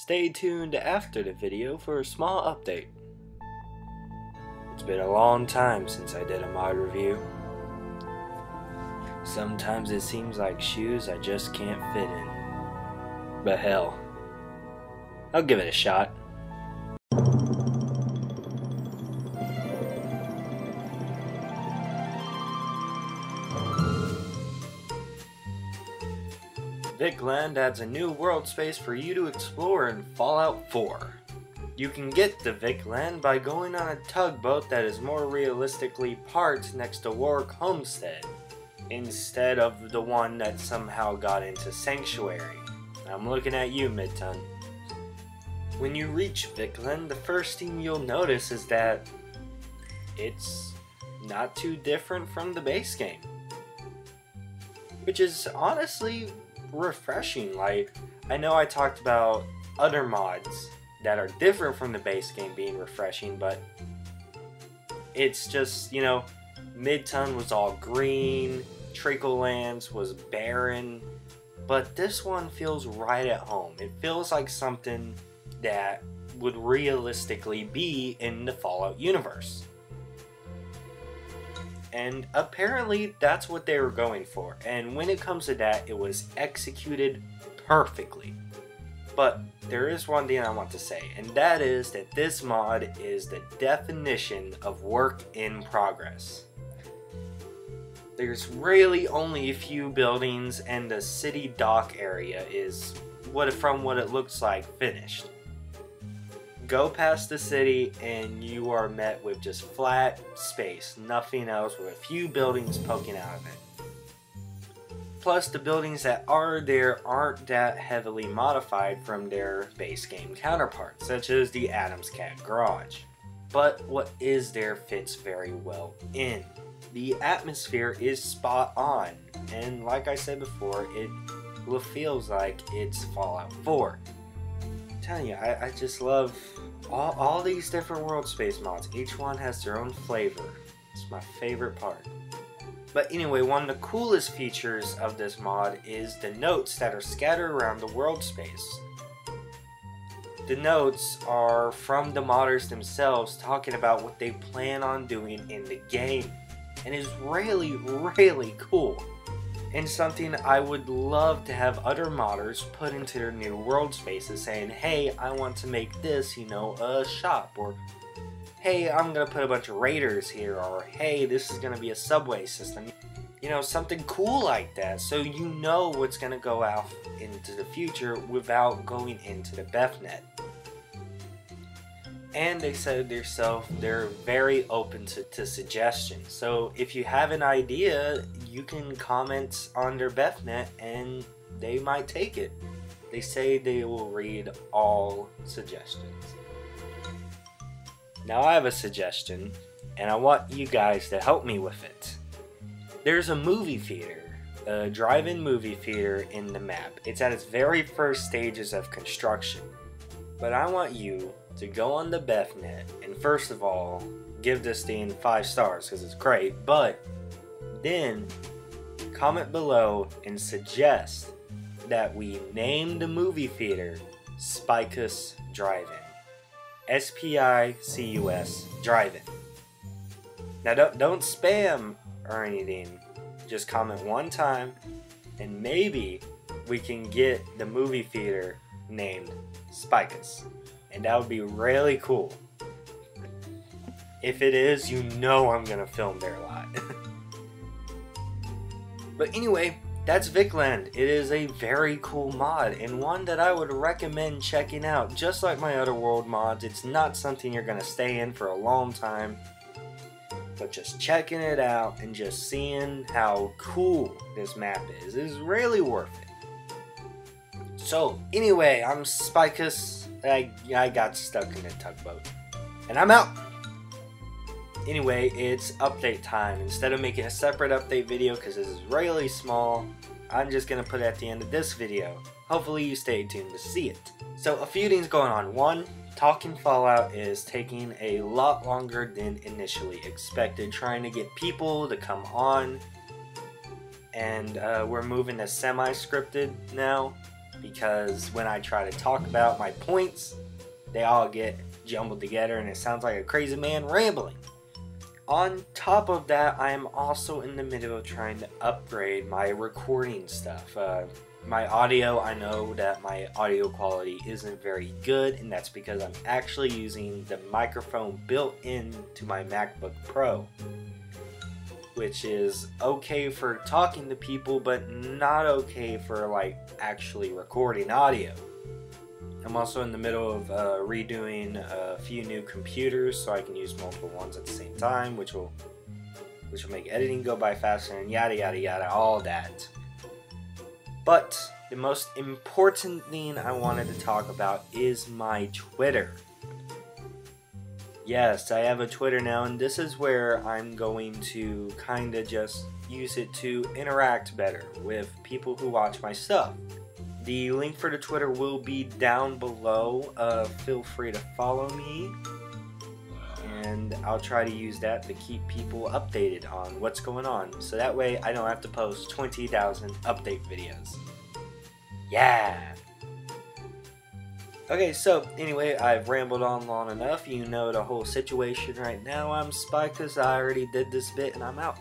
Stay tuned after the video for a small update. It's been a long time since I did a mod review. Sometimes it seems like shoes I just can't fit in. But hell, I'll give it a shot. Vickland adds a new world space for you to explore in Fallout 4. You can get to Vickland by going on a tugboat that is more realistically parked next to Warwick Homestead, instead of the one that somehow got into Sanctuary. I'm looking at you, Midton. When you reach Vickland, the first thing you'll notice is that it's not too different from the base game. Which is honestly refreshing. Like, I know I talked about other mods that are different from the base game being refreshing, but it's just, you know, Midton was all green, Treacle Lands was barren, but this one feels right at home. It feels like something that would realistically be in the Fallout universe. And apparently that's what they were going for. And when it comes to that, it was executed perfectly. But there is one thing I want to say, and that is that this mod is the definition of work in progress. There's really only a few buildings and the city dock area is what from what it looks like finished go past the city and you are met with just flat space, nothing else, with a few buildings poking out of it. Plus, the buildings that are there aren't that heavily modified from their base game counterparts, such as the Atom Cats Garage. But what is there fits very well in. The atmosphere is spot on, and like I said before, it feels like it's Fallout 4 telling you, I, I just love all, all these different world space mods. Each one has their own flavor. It's my favorite part. But anyway, one of the coolest features of this mod is the notes that are scattered around the world space. The notes are from the modders themselves talking about what they plan on doing in the game. And it's really, really cool and something I would love to have other modders put into their new world spaces saying, hey, I want to make this, you know, a shop, or hey, I'm gonna put a bunch of raiders here, or hey, this is gonna be a subway system. You know, something cool like that, so you know what's gonna go out into the future without going into the BethNet. And they said themselves they're very open to, to suggestions. So if you have an idea, you can comment on their BethNet and they might take it. They say they will read all suggestions. Now I have a suggestion, and I want you guys to help me with it. There's a movie theater, a drive-in movie theater in the map. It's at its very first stages of construction. But I want you to go on the BethNet and first of all, give this thing five stars because it's great, but then comment below and suggest that we name the movie theater Spicus Drive-In. S P I C U S Drive-In. Now don't don't spam or anything. Just comment one time and maybe we can get the movie theater named Spicus and that would be really cool. If it is, you know I'm gonna film there a lot. but anyway, that's Vickland. It is a very cool mod and one that I would recommend checking out. Just like my other world mods, it's not something you're gonna stay in for a long time. But just checking it out and just seeing how cool this map is is really worth it. So anyway, I'm Spicus. I, I got stuck in a tugboat. And I'm out! Anyway, it's update time. Instead of making a separate update video because this is really small, I'm just going to put it at the end of this video. Hopefully you stay tuned to see it. So a few things going on. One, Talking Fallout is taking a lot longer than initially expected, trying to get people to come on. And uh, we're moving to semi-scripted now because when I try to talk about my points, they all get jumbled together and it sounds like a crazy man rambling. On top of that, I am also in the middle of trying to upgrade my recording stuff. Uh, my audio, I know that my audio quality isn't very good, and that's because I'm actually using the microphone built into my MacBook Pro, which is okay for talking to people, but not okay for like actually recording audio. I'm also in the middle of uh, redoing a few new computers so I can use multiple ones at the same time, which will which will make editing go by faster and yada yada yada, all that. But the most important thing I wanted to talk about is my Twitter. Yes, I have a Twitter now, and this is where I'm going to kind of just use it to interact better with people who watch my stuff. The link for the Twitter will be down below. Uh, feel free to follow me, and I'll try to use that to keep people updated on what's going on. So that way I don't have to post 20,000 update videos. Yeah! Okay, so anyway, I've rambled on long enough. You know the whole situation right now. I'm spiked because I already did this bit and I'm out.